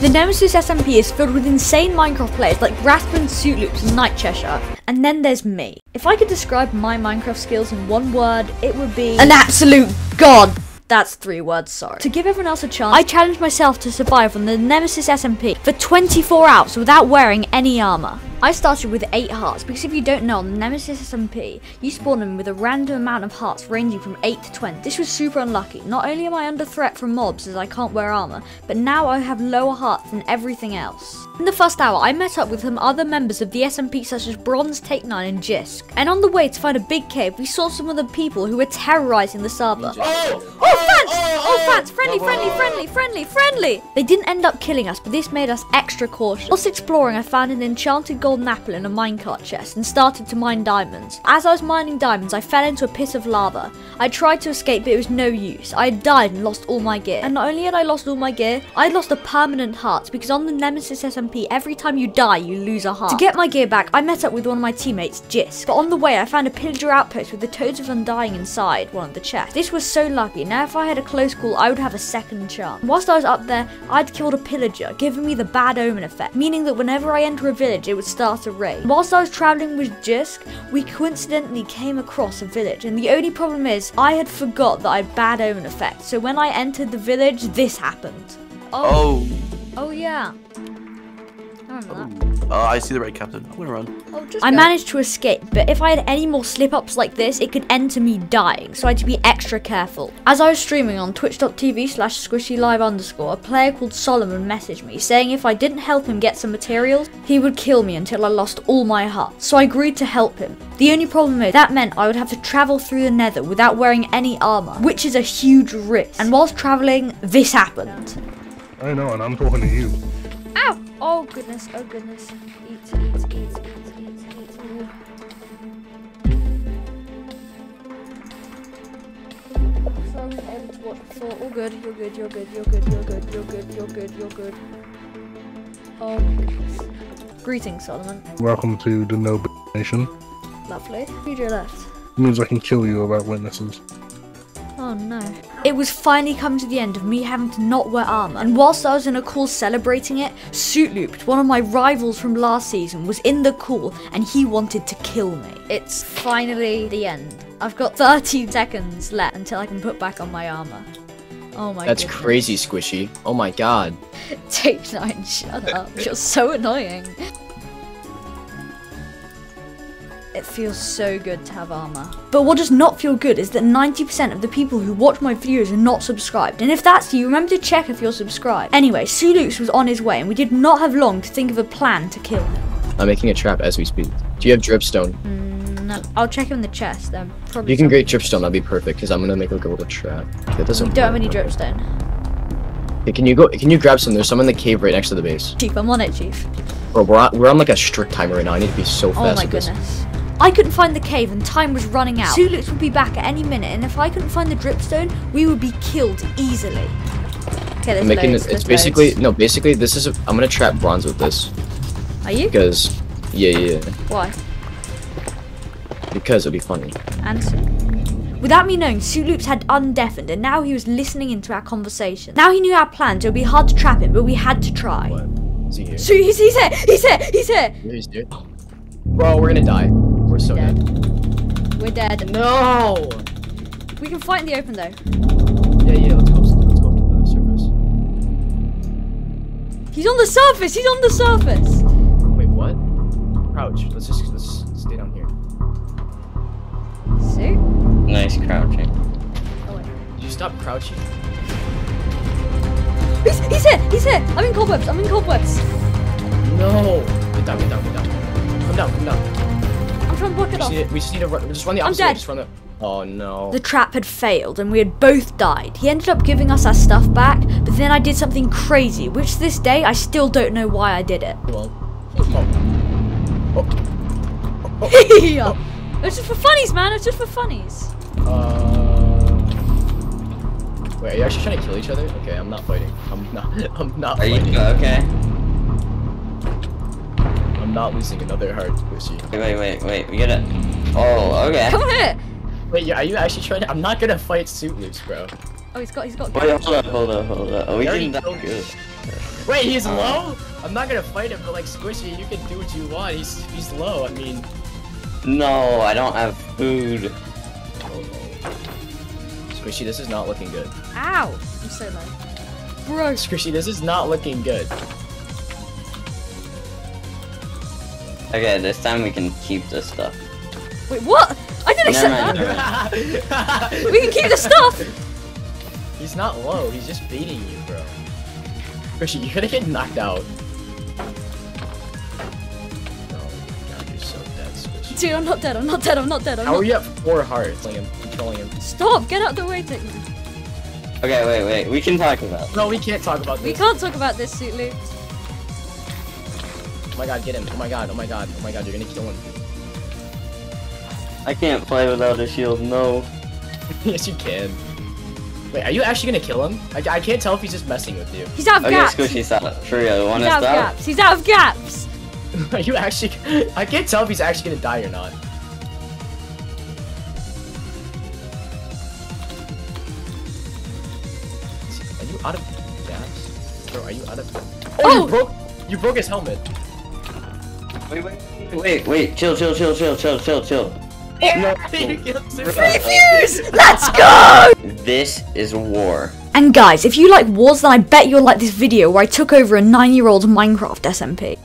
The Nemesis SMP is filled with insane Minecraft players like Raspin, Suit Loops, and Night Cheshire. And then there's me. If I could describe my Minecraft skills in one word, it would be an absolute god. That's three words, sorry. To give everyone else a chance, I challenged myself to survive on the Nemesis SMP for 24 hours without wearing any armor. I started with 8 hearts because if you don't know, on the Nemesis SMP, you spawn them with a random amount of hearts ranging from 8 to 20. This was super unlucky. Not only am I under threat from mobs as I can't wear armor, but now I have lower hearts than everything else. In the first hour, I met up with some other members of the SMP such as Bronze, Take 9 and Jisk. And on the way to find a big cave, we saw some of the people who were terrorizing the server. Oh! Oh, oh fans! Oh, oh, oh, fans! Friendly, friendly, friendly, friendly, friendly! They didn't end up killing us, but this made us extra cautious. Whilst exploring, I found an enchanted golden apple in a minecart chest and started to mine diamonds. As I was mining diamonds, I fell into a pit of lava. I tried to escape, but it was no use. I had died and lost all my gear. And not only had I lost all my gear, I had lost a permanent heart because on the Nemesis SMP, every time you die, you lose a heart. To get my gear back, I met up with one of my teammates, Jisk. But on the way, I found a pillager outpost with the Totem of Undying inside one of the chests. This was so lucky. Now, if I had a close call, I would have a second chance. Whilst I was up there, I'd killed a pillager, giving me the bad omen effect, meaning that whenever I enter a village, it would start a raid. Whilst I was traveling with Jisk, we coincidentally came across a village, and the only problem is, I had forgot that I had bad omen effect. So when I entered the village, this happened. Oh. Oh yeah. I remember that. Oh, I see the red captain. I'm gonna run. Oh, I managed to escape, but if I had any more slip-ups like this, it could end to me dying, so I had to be extra careful. As I was streaming on twitch.tv slash squishylive underscore, a player called Solomon messaged me, saying if I didn't help him get some materials, he would kill me until I lost all my hearts, so I agreed to help him. The only problem is, that meant I would have to travel through the nether without wearing any armor, which is a huge risk. And whilst traveling, this happened. I know, and I'm talking to you. Oh goodness, oh goodness. Eat, eat, eat, eat, eat, eat. Ooh. So I wasn't able to watch before. All good, you're good, you're good, you're good, you're good, you're good, you're good, you're good. Oh my goodness. Greetings, Solomon. Welcome to the No Nation. Lovely. PJ left. It means I can kill you about witnesses. Oh no. It was finally come to the end of me having to not wear armor. And whilst I was in a call celebrating it, Suit Looped, one of my rivals from last season, was in the call and he wanted to kill me. It's finally the end. I've got 13 seconds left until I can put back on my armor. Oh my god. That's goodness. crazy, Squishy. Oh my god. Take nine, shut up. You're so annoying. It feels so good to have armor. But what does not feel good is that 90% of the people who watch my videos are not subscribed. And if that's you, remember to check if you're subscribed. Anyway, Sulux was on his way and we did not have long to think of a plan to kill him. I'm making a trap as we speak. Do you have dripstone? Mm, no, I'll check him in the chest. Then probably You can great dripstone, that'd be perfect, because I'm gonna make like a little trap. That doesn't We don't have any dripstone. Okay, can you go can you grab some? There's some in the cave right next to the base. Chief, I'm on it, Chief. Bro, we're on, we're on like a strict timer right now. I need to be so fast. Oh fast my with this. Goodness. I couldn't find the cave and time was running out. Sulux would be back at any minute, and if I couldn't find the dripstone, we would be killed easily. Okay, there's I'm making loads, it, it's basically loads. no basically this is a, I'm gonna trap bronze with this Are you? because yeah yeah yeah, Why? because it'll be funny. Answer. Without me knowing, Suit Loops had undeafened, and now he was listening into our conversation. Now he knew our plans, it would be hard to trap him, but we had to try. What? Is he here? So he's, he's here! He's here! He's here! Yeah, he's here. Bro, we're gonna die. We're so Dead. dead. We're dead. No. We can fight in the open though. Yeah yeah. Let's go. Let's go up to the surface. He's on the surface! He's on the surface! Wait, what? Crouch. Let's just let's stay down here. Suit? Nice crouching. Oh wait. Did you stop crouching? He's, he's here! He's here! I'm in cobwebs! I'm in cobwebs! No. Get down. Get down. Get down. Come down. Come down. Just off. need, we just need to run. Just run the I'm opposite way. dead. Just run the. Oh no. The trap had failed and we had both died. He ended up giving us our stuff back, but then I did something crazy, which to this day I still don't know why I did it. Well. Oh. yeah. It's just for funnies, man. It's just for funnies. Uh. Wait, are you actually trying to kill each other? Okay, I'm not fighting. I'm not. I'm not Are you fighting. okay? I'm not losing another heart, Squishy. Wait, wait, wait. We gotta. Oh, okay. Come here. Wait, are you actually trying to? I'm not gonna fight Suit Loose, bro. Oh, he's got, he's got. Wait, hold up, hold up, hold up. Oh, we I didn't that good. Wait, he's uh. low? I'm not gonna fight him, but like Squishy, you can do what you want. He's he's low. I mean, No, I don't have food. Squishy, this is not looking good. Ow! I'm so low. Bro, Squishy, this is not looking good. Okay, this time we can keep this stuff. wait, what? I didn't Never accept mind, that. never. We can keep the stuff. he's not low. He's just beating you, bro. Christian, you're gonna get knocked out. Oh god, you're so dead, Squishy. Dude, I'm not dead. I'm not dead. I'm not dead. I'm How not. are you at four hearts? Like I'm controlling him. Stop! Get out the way, Tickman. Okay, wait, wait. We can talk about. it. No, we can't talk about this. We can't talk about this, Suit Loot. Oh my god, get him. Oh my god, oh my god, oh my god, you're gonna kill him. I can't play without a shield. No. yes, you can. Wait, are you actually gonna kill him? I, I can't tell if he's just messing with you. He's out of Okay, gaps. Squishy, stop. For real, want He's to out of stop? gaps. He's out of gaps. Are you actually? I can't tell if he's actually gonna die or not. Are you out of gaps? Bro, are you out of? Oh, Oh! you broke! You broke his helmet. Wait, wait, wait, wait. Chill, chill, chill, chill, chill, chill, chill. No, you killed Let's go! This is war. And guys, if you like wars, then I bet you'll like this video where I took over a 9-year-old Minecraft SMP.